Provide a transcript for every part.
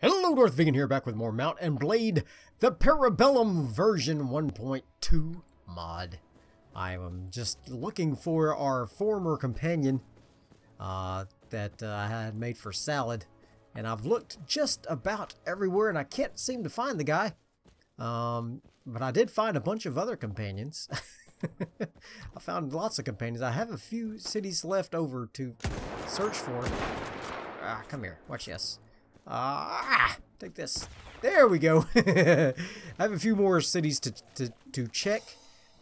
Hello, Darth Vegan here, back with more Mount and Blade, the Parabellum version 1.2 mod. I am just looking for our former companion uh, that uh, I had made for salad, and I've looked just about everywhere, and I can't seem to find the guy. Um, but I did find a bunch of other companions. I found lots of companions. I have a few cities left over to search for. Ah, come here. Watch this. Ah, take this. There we go. I have a few more cities to, to, to check.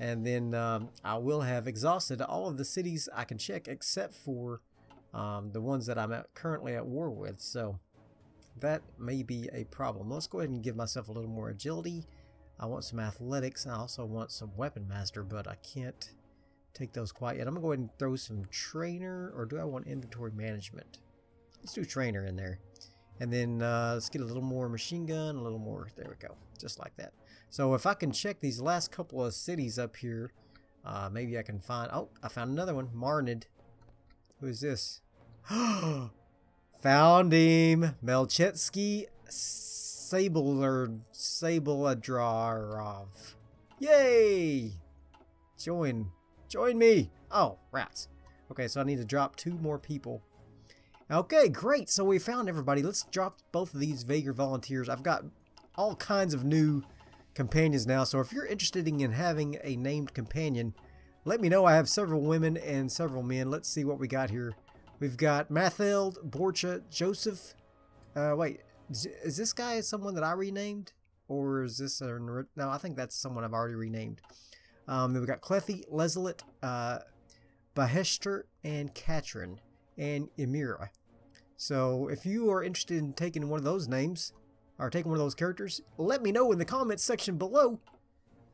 And then um, I will have exhausted all of the cities I can check except for um, the ones that I'm at, currently at war with. So that may be a problem. Let's go ahead and give myself a little more agility. I want some athletics. I also want some weapon master, but I can't take those quite yet. I'm going to go ahead and throw some trainer, or do I want inventory management? Let's do trainer in there. And then uh, let's get a little more machine gun, a little more, there we go, just like that. So if I can check these last couple of cities up here, uh, maybe I can find, oh, I found another one, Marnid. Who is this? found him, Melchetsky Sabler, Sabladrov. Yay! Join, join me. Oh, rats. Okay, so I need to drop two more people Okay, great. So we found everybody. Let's drop both of these Vagrant volunteers. I've got all kinds of new companions now. So if you're interested in having a named companion, let me know. I have several women and several men. Let's see what we got here. We've got Matheld, Borcha, Joseph. Uh, wait, is this guy someone that I renamed? Or is this a... No, I think that's someone I've already renamed. Um, then we've got Klethi, Lezalit, uh, and Katrin and Ymira. So if you are interested in taking one of those names, or taking one of those characters, let me know in the comments section below,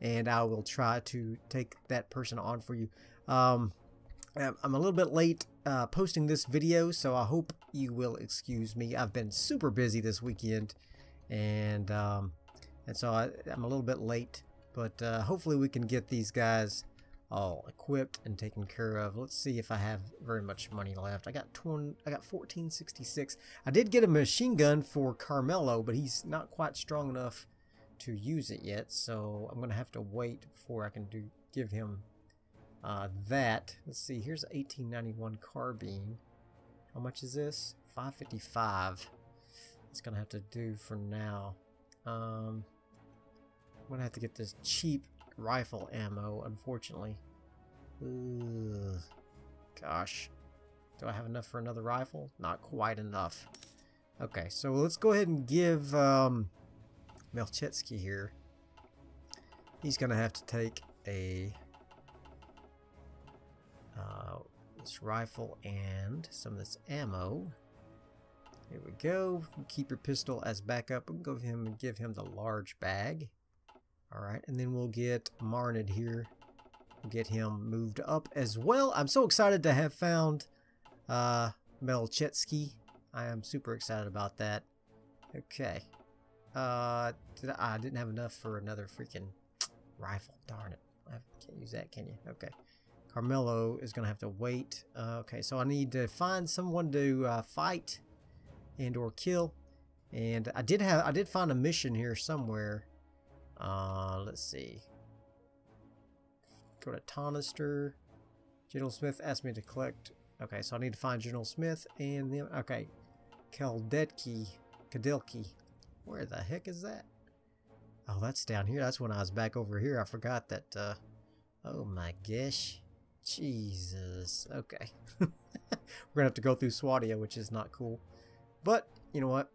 and I will try to take that person on for you. Um, I'm a little bit late uh, posting this video, so I hope you will excuse me. I've been super busy this weekend, and um, and so I, am a little bit late, but uh, hopefully we can get these guys all equipped and taken care of. Let's see if I have very much money left. I got 20, I got 1466. I did get a machine gun for Carmelo, but he's not quite strong enough to use it yet, so I'm gonna have to wait before I can do give him uh, that. Let's see. Here's 1891 carbine. How much is this? 555. It's gonna have to do for now. Um, I'm gonna have to get this cheap rifle ammo, unfortunately. Ugh. Gosh. Do I have enough for another rifle? Not quite enough. Okay, so let's go ahead and give um, here. He's going to have to take a uh, this rifle and some of this ammo. Here we go. Keep your pistol as backup. We can go him and give him the large bag. Alright, and then we'll get Marnid here. Get him moved up as well. I'm so excited to have found uh, Melchetsky. I am super excited about that. Okay. Uh, did I, I didn't have enough for another freaking rifle. Darn it. I can't use that, can you? Okay. Carmelo is going to have to wait. Uh, okay, so I need to find someone to uh, fight and or kill. And I did have I did find a mission here somewhere uh, let's see. Go to Tonister. General Smith asked me to collect. Okay, so I need to find General Smith and then. Okay. Kedelke. Kedelke. Where the heck is that? Oh, that's down here. That's when I was back over here. I forgot that. Uh, oh my gosh. Jesus. Okay. We're going to have to go through Swadia, which is not cool. But, you know what?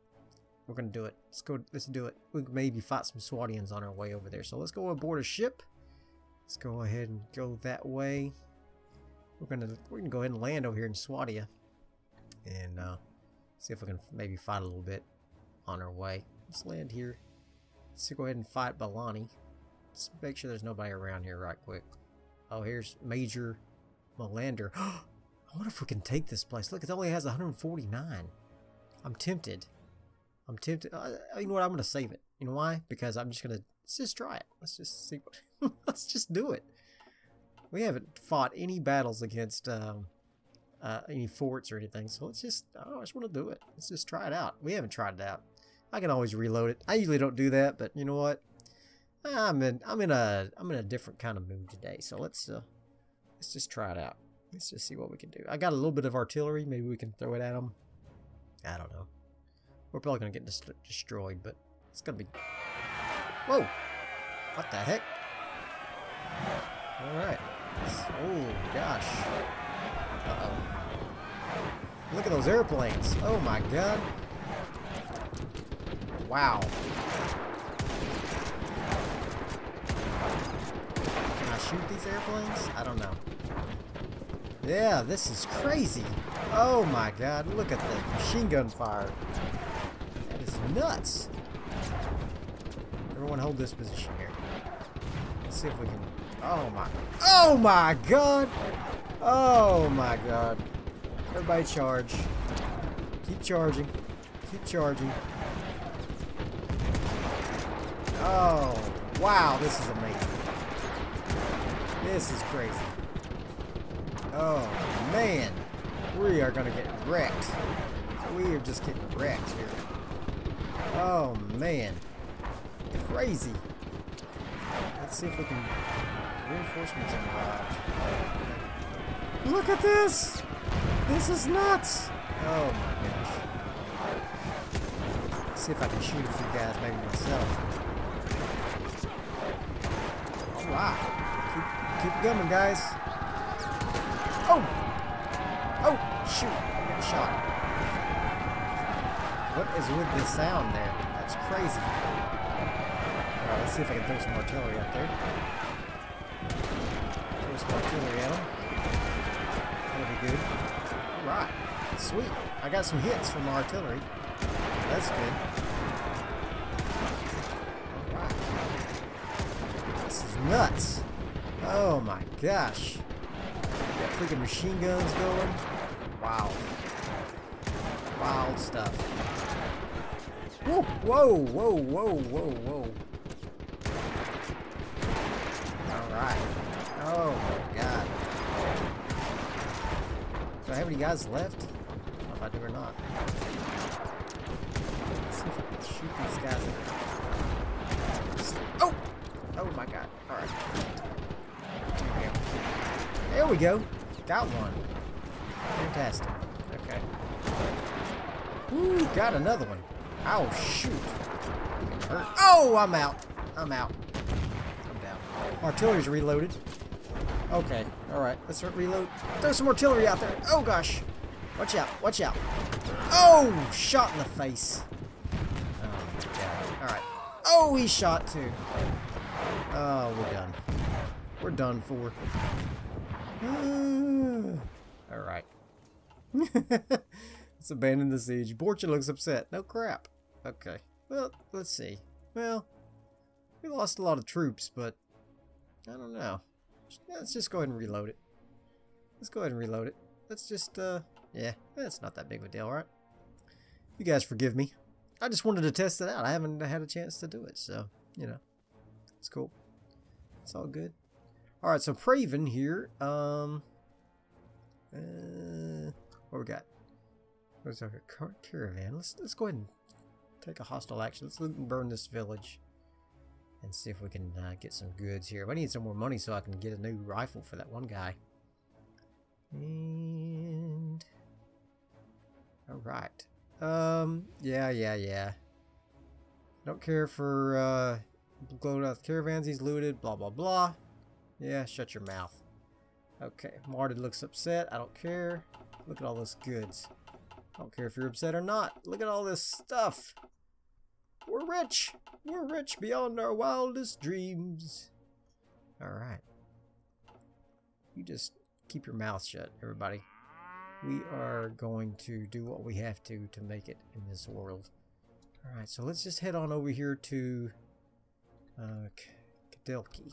We're gonna do it. Let's go. Let's do it. We can maybe fight some Swadians on our way over there. So let's go aboard a ship. Let's go ahead and go that way. We're gonna we're gonna go ahead and land over here in Swadia, and uh, see if we can maybe fight a little bit on our way. Let's land here. Let's go ahead and fight Balanli. Let's make sure there's nobody around here right quick. Oh, here's Major Melander. I wonder if we can take this place. Look, it only has 149. I'm tempted. I'm tempted. Uh, you know what? I'm to save it. You know why? Because I'm just to let's just try it. Let's just see. What, let's just do it. We haven't fought any battles against um, uh, any forts or anything, so let's just. I just want to do it. Let's just try it out. We haven't tried it out. I can always reload it. I usually don't do that, but you know what? I'm in I'm in a I'm in a different kind of mood today. So let's uh let's just try it out. Let's just see what we can do. I got a little bit of artillery. Maybe we can throw it at them. I don't know. We're probably gonna get dis destroyed, but it's gonna be. Whoa! What the heck? All right. Oh gosh. Uh oh. Look at those airplanes. Oh my god. Wow. Can I shoot these airplanes? I don't know. Yeah, this is crazy. Oh my god, look at the machine gun fire. Nuts. Everyone hold this position here. Let's see if we can... Oh my... Oh my god! Oh my god. Everybody charge. Keep charging. Keep charging. Oh, wow, this is amazing. This is crazy. Oh, man. We are going to get wrecked. We are just getting wrecked here. Oh, man. Crazy. Let's see if we can... Reinforcements arrived. Look at this! This is nuts! Oh, my gosh. Let's see if I can shoot a few guys, maybe myself. Oh, Alright. Keep, keep coming, guys. Oh! Oh! Shoot! I got shot. What is with this sound there? That's crazy. Alright, let's see if I can throw some artillery up there. Throw some artillery at them. That'll be good. Alright. Sweet. I got some hits from artillery. That's good. Alright. This is nuts. Oh my gosh. Got freaking machine guns going. Wild stuff. Whoa, whoa, whoa, whoa, whoa, whoa. Alright. Oh my god. Do I have any guys left? If I do or not. Let's see if I can shoot these guys. Oh! Oh my god. Alright. There we go. Got one. Fantastic. Ooh, got another one. Oh, shoot. Oh, I'm out. I'm out. I'm down. Artillery's reloaded. Okay. Alright. Let's reload. Throw some artillery out there. Oh, gosh. Watch out. Watch out. Oh, shot in the face. Oh. Alright. Oh, he shot too. Oh, we're done. We're done for. Alright. Let's abandon the siege. Borcha looks upset. No crap. Okay. Well, let's see. Well, we lost a lot of troops, but I don't know. Let's just go ahead and reload it. Let's go ahead and reload it. Let's just, uh, yeah, that's not that big of a deal, right? You guys forgive me. I just wanted to test it out. I haven't had a chance to do it, so, you know, it's cool. It's all good. All right, so Praven here. Um, uh, what we got? Our car caravan? Let's let's go ahead and take a hostile action. Let's loot and burn this village, and see if we can uh, get some goods here. I need some more money so I can get a new rifle for that one guy. And all right. Um. Yeah. Yeah. Yeah. Don't care for uh, glowed out caravans. He's looted. Blah blah blah. Yeah, shut your mouth. Okay, Martin looks upset. I don't care. Look at all those goods. I don't care if you're upset or not. Look at all this stuff. We're rich. We're rich beyond our wildest dreams. Alright. You just keep your mouth shut, everybody. We are going to do what we have to to make it in this world. Alright, so let's just head on over here to uh, Kedelke.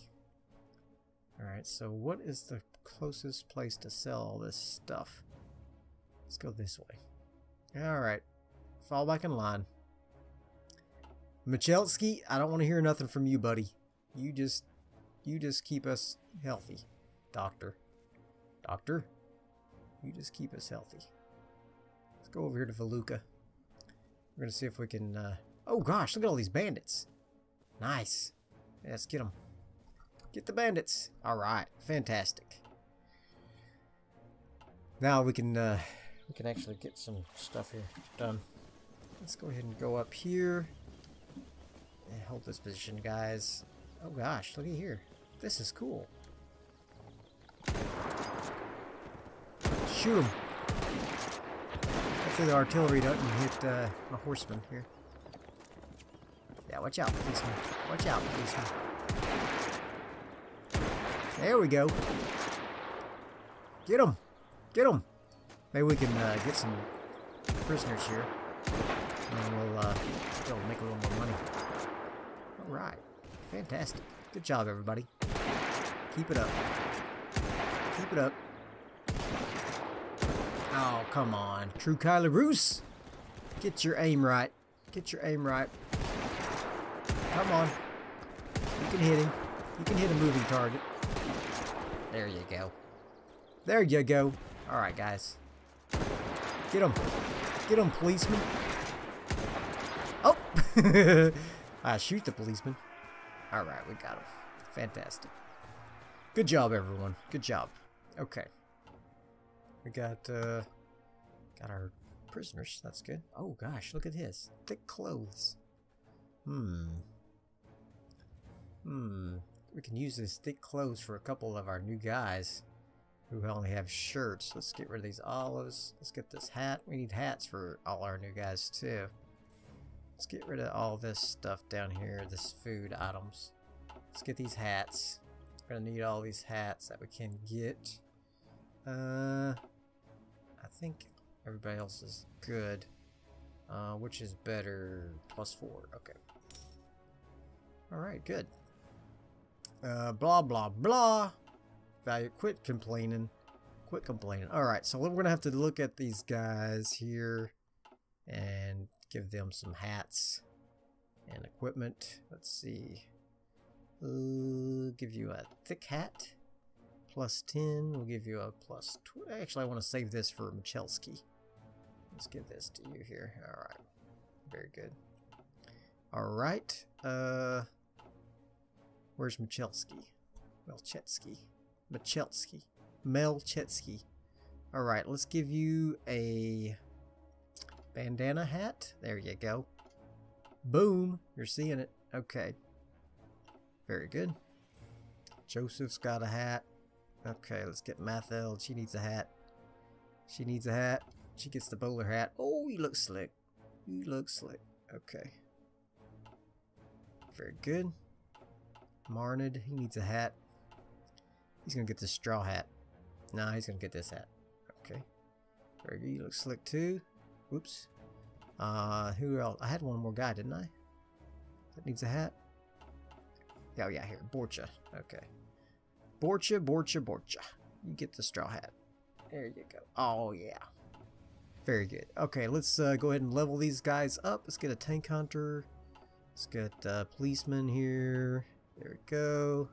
Alright, so what is the closest place to sell all this stuff? Let's go this way. Alright. Fall back in line. Michelski, I don't want to hear nothing from you, buddy. You just you just keep us healthy. Doctor. Doctor? You just keep us healthy. Let's go over here to Veluca. We're going to see if we can uh, Oh gosh, look at all these bandits. Nice. Yeah, let's get them. Get the bandits. Alright, fantastic. Now we can uh, we can actually get some stuff here done. Let's go ahead and go up here. And hold this position, guys. Oh gosh, look at here. This is cool. Shoot him. Hopefully the artillery doesn't hit uh, a horseman here. Yeah, watch out, policeman. Watch out, policeman. There we go. Get him. Get him. Maybe we can uh, get some prisoners here. And we'll uh, make a little more money. Alright. Fantastic. Good job, everybody. Keep it up. Keep it up. Oh, come on. Troucei Laruse. Get your aim right. Get your aim right. Come on. You can hit him. You can hit a moving target. There you go. There you go. Alright, guys. Get him. Get him, policeman. Oh! I shoot the policeman. Alright, we got him. Fantastic. Good job, everyone. Good job. Okay. We got, uh, got our prisoners. That's good. Oh, gosh, look at his. Thick clothes. Hmm. Hmm. We can use this thick clothes for a couple of our new guys who only have shirts. Let's get rid of these olives. Let's get this hat. We need hats for all our new guys, too. Let's get rid of all this stuff down here, this food items. Let's get these hats. We're gonna need all these hats that we can get. Uh, I think everybody else is good. Uh, which is better? Plus four. Okay. Alright, good. Uh, blah, blah, blah. Value, quit complaining. Quit complaining. Alright, so we're going to have to look at these guys here and give them some hats and equipment. Let's see. Uh, give you a thick hat. Plus 10. We'll give you a plus... Actually, I want to save this for Michelski. Let's give this to you here. Alright. Very good. Alright. Uh... Where's Michelski? Melchetsky. Michelski. Melchetsky. Alright, let's give you a bandana hat. There you go. Boom. You're seeing it. Okay. Very good. Joseph's got a hat. Okay, let's get Mathel. She needs a hat. She needs a hat. She gets the bowler hat. Oh, you look slick. You look slick. Okay. Very good. Marnid, he needs a hat. He's gonna get this straw hat. Nah, he's gonna get this hat. Okay. Very good. You look slick too. Whoops. Uh, who else? I had one more guy, didn't I? That needs a hat. Oh yeah, here. Borcha. Okay. Borcha, Borcha, Borcha. You get the straw hat. There you go. Oh yeah. Very good. Okay, let's uh, go ahead and level these guys up. Let's get a tank hunter. Let's get a policeman here. There we go.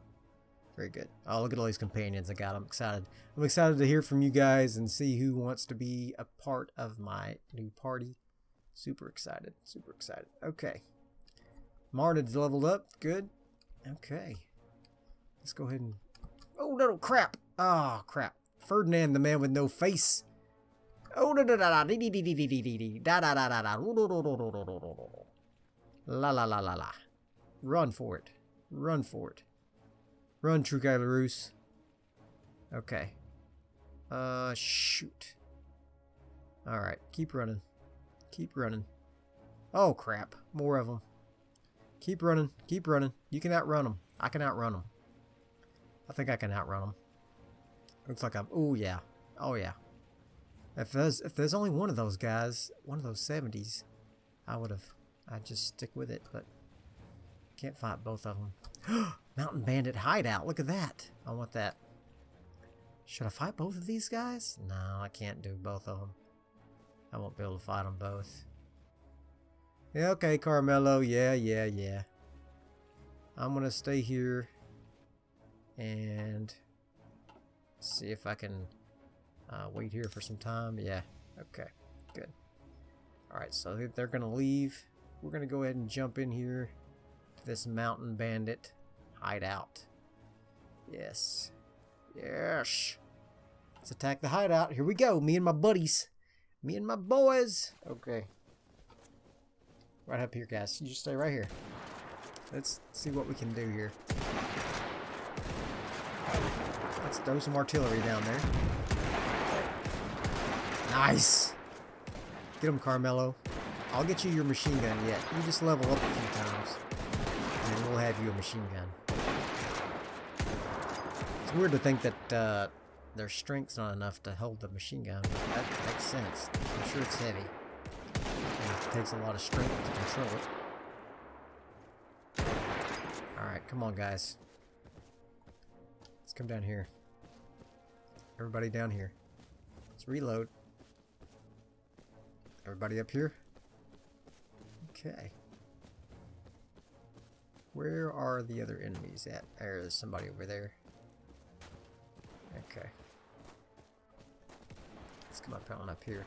Very good. Oh, look at all these companions I got. I'm excited. I'm excited to hear from you guys and see who wants to be a part of my new party. Super excited. Super excited. Okay. Martin's leveled up. Good. Okay. Let's go ahead and... Oh, no, crap. Oh, crap. Ferdinand, the man with no face. Oh, da da da da dee dee dee dee dee dee dee da da da da da la la la la la. Run for it. Run for it. Run, Troucei Laruse. Okay. Uh, shoot. Alright, keep running. Keep running. Oh, crap. More of them. Keep running. Keep running. You can outrun them. I can outrun them. I think I can outrun them. Looks like I'm... Oh, yeah. Oh, yeah. If there's, if there's only one of those guys, one of those 70s, I would have... I'd just stick with it, but... Can't fight both of them. Mountain Bandit hideout. Look at that. I want that. Should I fight both of these guys? No, I can't do both of them. I won't be able to fight them both. Yeah, okay, Carmelo. Yeah, yeah, yeah. I'm going to stay here and see if I can uh, wait here for some time. Yeah, okay, good. Alright, so they're going to leave. we're gonna go ahead and jump in here to this mountain bandit hideout. Yes. Yes. Let's attack the hideout. Here we go. Me and my buddies. Me and my boys. Okay. Right up here, guys. You just stay right here. Let's see what we can do here. Let's throw some artillery down there. Nice. Get him, Carmelo. I'll get you your machine gun yet. You just level up a few times. We'll have you a machine gun. It's weird to think that uh, their strength's not enough to hold the machine gun. That makes sense. I'm sure it's heavy. And it takes a lot of strength to control it. Alright, come on guys. Let's come down here. Everybody down here. Let's reload. Everybody up here? Okay. Where are the other enemies at? There's somebody over there. Okay. Let's come up on up here.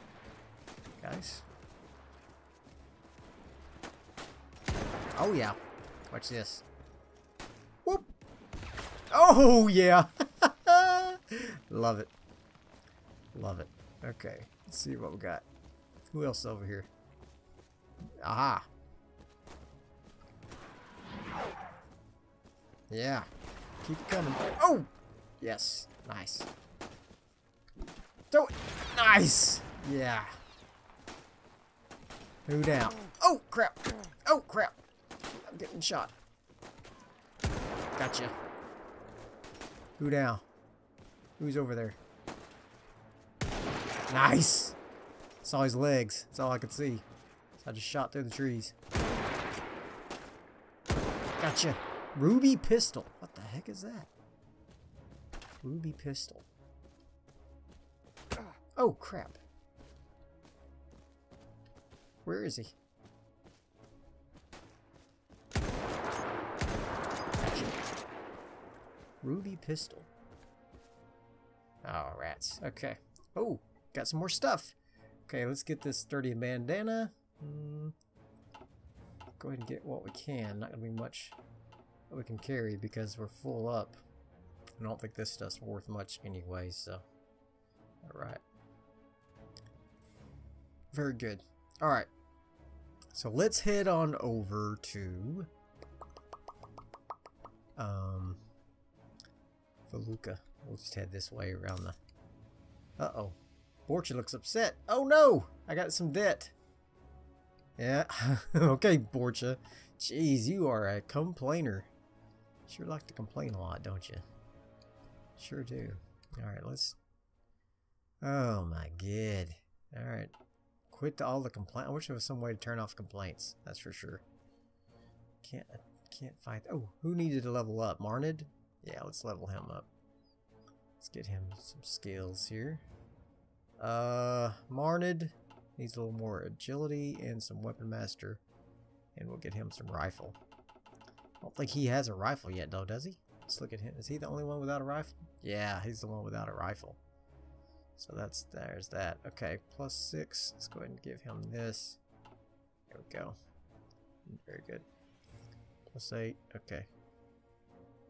Guys. Oh yeah. Watch this. Whoop! Oh yeah! Love it. Love it. Okay. Let's see what we got. Who else over here? Aha! Yeah. Keep it coming. Oh! Yes. Nice. Throw it. Nice! Yeah. Who down? Oh, crap. Oh, crap. I'm getting shot. Gotcha. Who down? Who's over there? Nice! Saw his legs. That's all I could see. So I just shot through the trees. Gotcha. Ruby pistol. What the heck is that? Ruby pistol. Oh, crap. Where is he? Ruby pistol. Oh, rats. Okay. Oh, got some more stuff. Okay, let's get this sturdy bandana. Mm, go ahead and get what we can. Not gonna be much we can carry because we're full up. I don't think this stuff's worth much anyway, so. Alright. Very good. Alright. So let's head on over to um Veluca. We'll just head this way around the Uh-oh. Borcha looks upset. Oh no! I got some debt. Yeah. okay, Borcha. Jeez, you are a complainer. Sure like to complain a lot, don't you? Sure do. Alright, let's... Oh my god. Alright. Quit all the complaints. I wish there was some way to turn off complaints. That's for sure. Can't can't fight. Oh, who needed to level up? Marnid? Yeah, let's level him up. Let's get him some skills here. Uh, Marnid needs a little more agility and some weapon master. And we'll get him some rifle. Don't think he has a rifle yet, though, does he? Let's look at him. Is he the only one without a rifle? Yeah, he's the one without a rifle. So that's, there's that. Okay, plus six. Let's go ahead and give him this. There we go. Very good. Plus eight. Okay.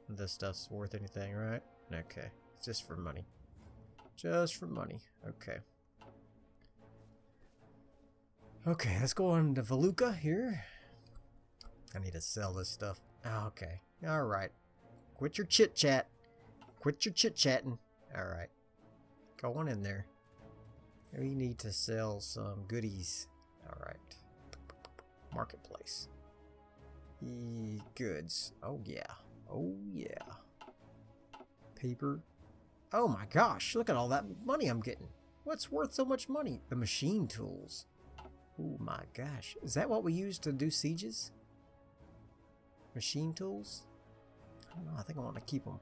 This stuff's worth anything, right? Okay. It's just for money. Just for money. Okay. Okay, let's go on to Veluca here. I need to sell this stuff. Okay. Alright. Quit your chit chat. Quit your chit chatting. Alright. Go on in there. We need to sell some goodies. Alright. Marketplace. E goods. Oh yeah. Oh yeah. Paper. Oh my gosh, look at all that money I'm getting. What's worth so much money? The machine tools. Oh my gosh. Is that what we use to do sieges? Machine tools? I don't know. I think I want to keep them.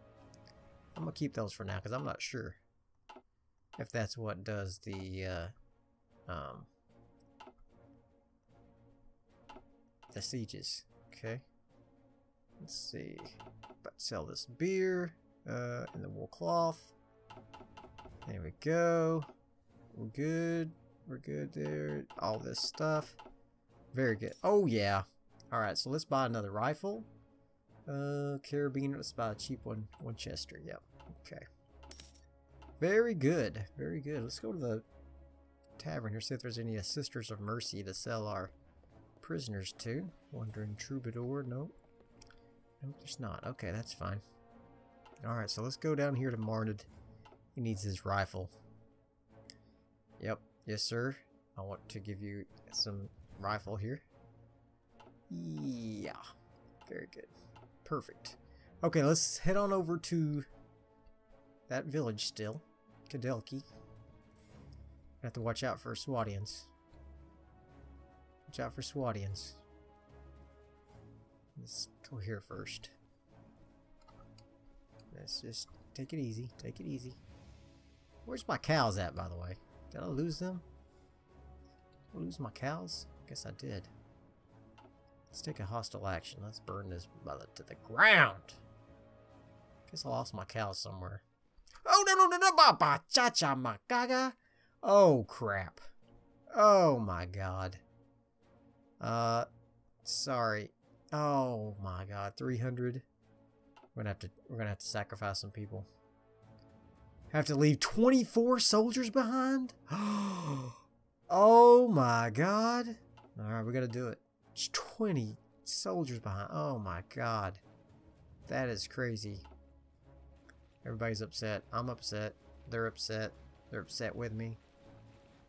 I'm going to keep those for now because I'm not sure if that's what does the, uh, um, the sieges. Okay. Let's see. But sell this beer, uh, and the wool cloth. There we go. We're good. We're good there. All this stuff. Very good. Oh, yeah. Alright, so let's buy another rifle. Uh, carabiner. Let's buy a cheap one. Winchester. Yep. Okay. Very good. Very good. Let's go to the tavern here, see if there's any Sisters of Mercy to sell our prisoners to. Wandering Troubadour. Nope. Nope, there's not. Okay, that's fine. Alright, so let's go down here to Marnid. He needs his rifle. Yep. Yes, sir. I want to give you some rifle here. Yeah. Very good. Perfect. Okay, let's head on over to that village still. Kedelke. Have to watch out for Swadians. Watch out for Swadians. Let's go here first. Let's just take it easy. Take it easy. Where's my cows at, by the way? Did I lose them? Did I lose my cows? I guess I did. Let's take a hostile action. Let's burn this mother to the ground. Guess I lost my cows somewhere. Oh no no no no ba ba cha cha ma gaga. Oh crap. Oh my god. Uh sorry. Oh my god, 300. We're gonna have to we're gonna have to sacrifice some people. Have to leave 24 soldiers behind? oh my god. Alright, we gotta do it. It's 20 soldiers behind. Oh my god. That is crazy. Everybody's upset. I'm upset. They're upset. They're upset with me.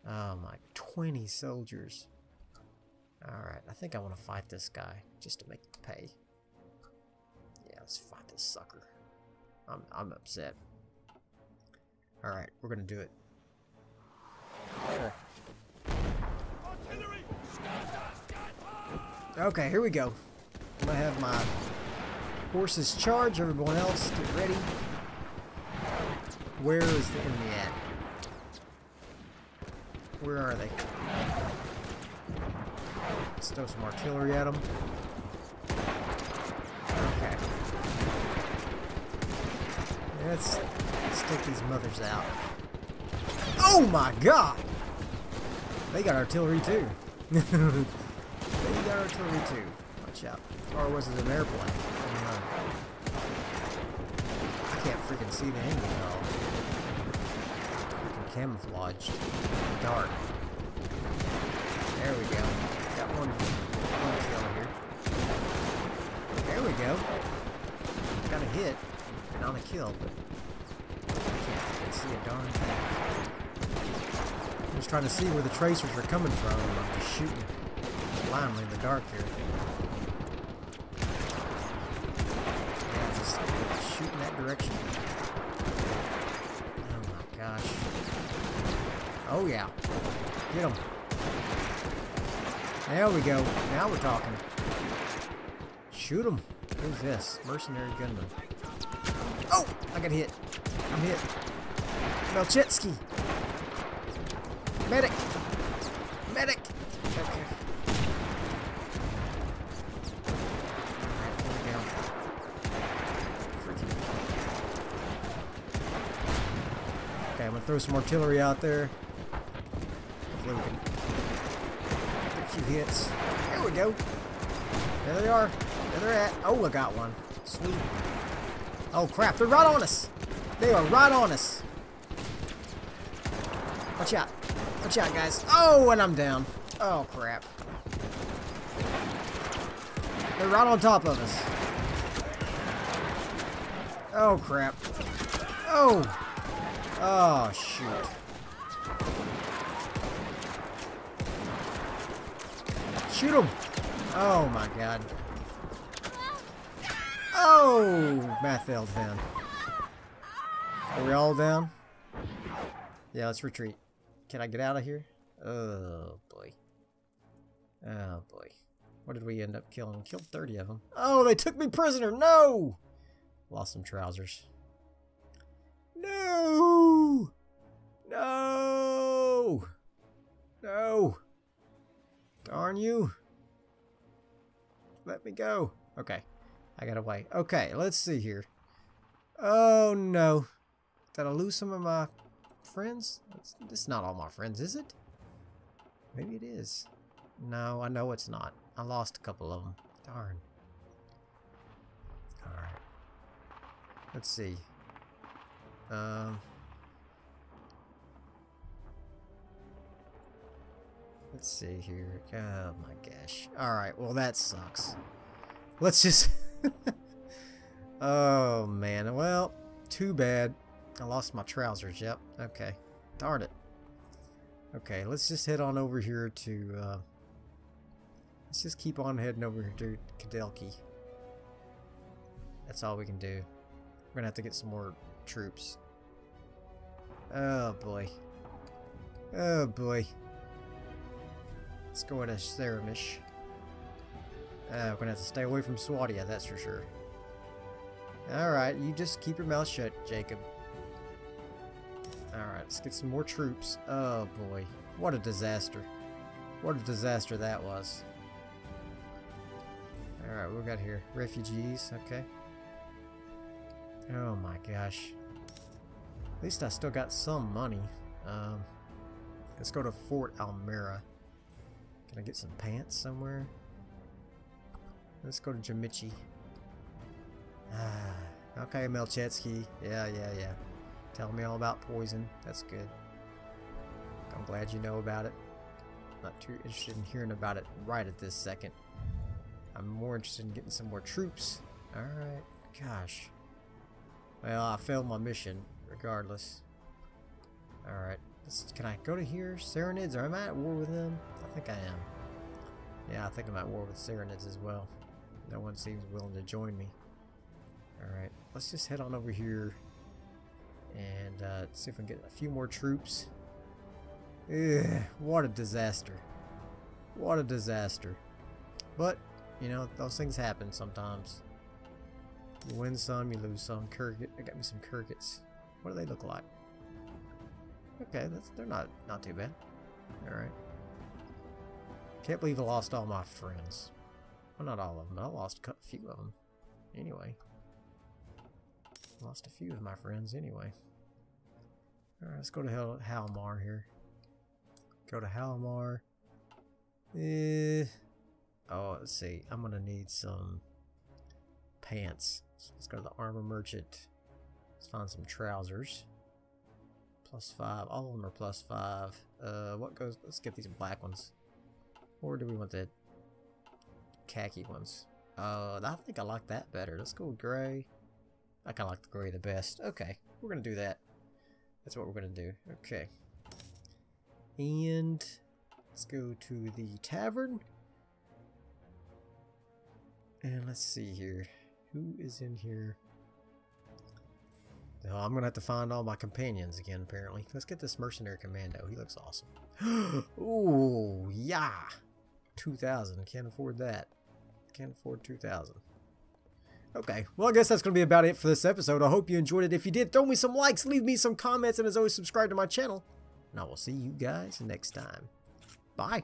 Oh my, 20 soldiers. Alright, I think I want to fight this guy just to make him pay. Yeah, let's fight this sucker. I'm, I'm upset. Alright, we're gonna do it. Okay, here we go. I'm gonna have my horses charge, everyone else get ready. Where is the enemy at? Where are they? Let's throw some artillery at them. Okay. Let's, let's take these mothers out. Oh my god! They got artillery too. artillery too. Watch out. Or was it an airplane? I, I can't freaking see the enemy at all camouflage. Dark. There we go. Got one, one kill here. There we go. Got a hit. Not a kill, but see a darn thing. I'm just trying to see where the tracers are coming from. I'm just shooting blindly in the dark here. Yeah, just shooting that direction. Oh, my gosh. Oh yeah. Get him. There we go. Now we're talking. Shoot him. Who's this? Mercenary gunman. Oh! I got hit. I'm hit. Melchitsky. Medic. Medic. Okay. Okay, I'm gonna throw some artillery out there. A few hits. There we go. There they are. There they're at. Oh, I got one. Sweet. Oh, crap. They're right on us. They are right on us. Watch out. Watch out, guys. Oh, and I'm down. Oh, crap. They're right on top of us. Oh, crap. Oh. Oh, shoot. Shoot him! Oh my god. Oh! Failed down. Are we all down? Yeah, let's retreat. Can I get out of here? Oh boy. Oh boy. What did we end up killing? Killed 30 of them. Oh, they took me prisoner! No! Lost some trousers. No! No! No! Darn you. Let me go. Okay. I gotta wait. Okay, let's see here. Oh, no. Did I lose some of my friends? This is not all my friends, is it? Maybe it is. No, I know it's not. I lost a couple of them. Darn. Alright. Let's see. Um... Let's see here. Oh my gosh. Alright, well that sucks. Let's just... oh man, well, too bad. I lost my trousers, yep. Okay. Darn it. Okay, let's just head on over here to... Uh, let's just keep on heading over to Kedelke. That's all we can do. We're gonna have to get some more troops. Oh boy. Oh boy. Let's go into Ceramish. Uh, we're gonna have to stay away from Swadia, that's for sure. Alright, you just keep your mouth shut, Jacob. Alright, let's get some more troops. Oh boy, what a disaster. What a disaster that was. Alright, what we got here? Refugees, okay. Oh my gosh. At least I still got some money. Um, let's go to Fort Almera. Can I get some pants somewhere? Let's go to Jamiche. Ah, okay, Melchetsky. Yeah, yeah, yeah. Tell me all about poison. That's good. I'm glad you know about it. Not too interested in hearing about it right at this second. I'm more interested in getting some more troops. Alright. Gosh. Well, I failed my mission, regardless. Alright. Can I go to here? Sarranids? Are I at war with them? I think I am. Yeah, I think I'm at war with Sarranids as well. No one seems willing to join me. Alright, let's just head on over here and uh, see if we can get a few more troops. Ugh, what a disaster. What a disaster. But, you know, those things happen sometimes. You win some, you lose some. Khergit, I got me some Khergits. What do they look like? Okay, that's they're not not too bad. All right. Can't believe I lost all my friends. Well, not all of them. I lost a few of them. Anyway. Lost a few of my friends anyway. Alright, let's go to Hal Halmar here. Go to Halmar. Eh. Oh, let's see. I'm going to need some pants. So let's go to the armor merchant. Let's find some trousers. Plus five. All of them are plus five. Uh, what goes? Let's get these black ones. Or do we want the khaki ones? Uh, I think I like that better. Let's go gray. I kind of like the gray the best. Okay, we're going to do that. That's what we're going to do. Okay. And let's go to the tavern. And let's see here. Who is in here? Oh, I'm gonna have to find all my companions again, apparently. Let's get this mercenary commando. He looks awesome. Ooh, yeah. 2,000. Can't afford that. Can't afford 2,000. Okay, well I guess that's going to be about it for this episode. I hope you enjoyed it. If you did, throw me some likes, leave me some comments, and as always, subscribe to my channel. And I will see you guys next time. Bye.